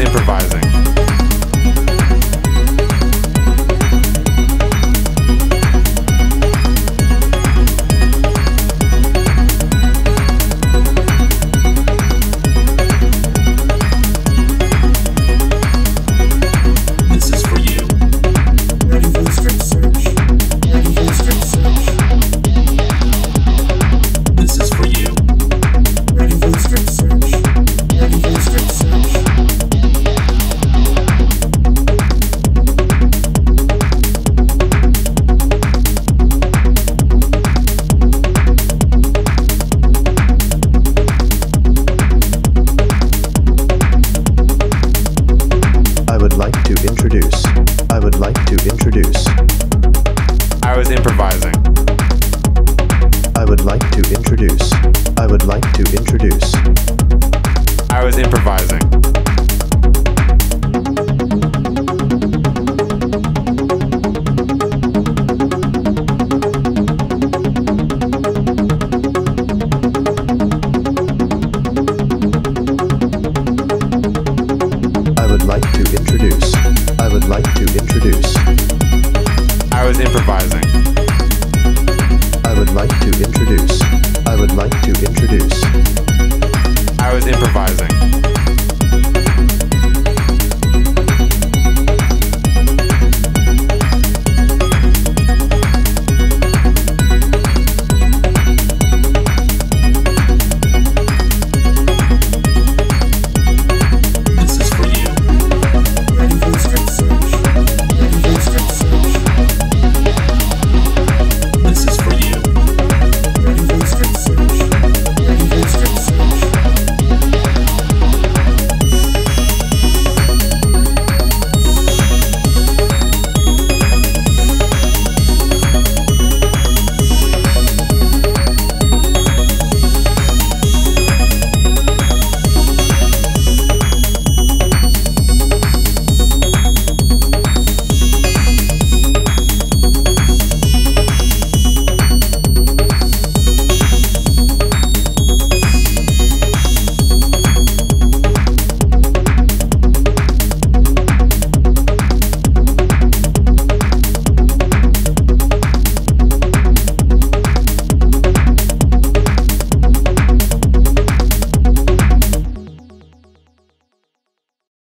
improvising. was improvising. I would like to introduce. I would like to introduce. I was improvising. I would like to introduce. I was improvising introduce. I would like to introduce.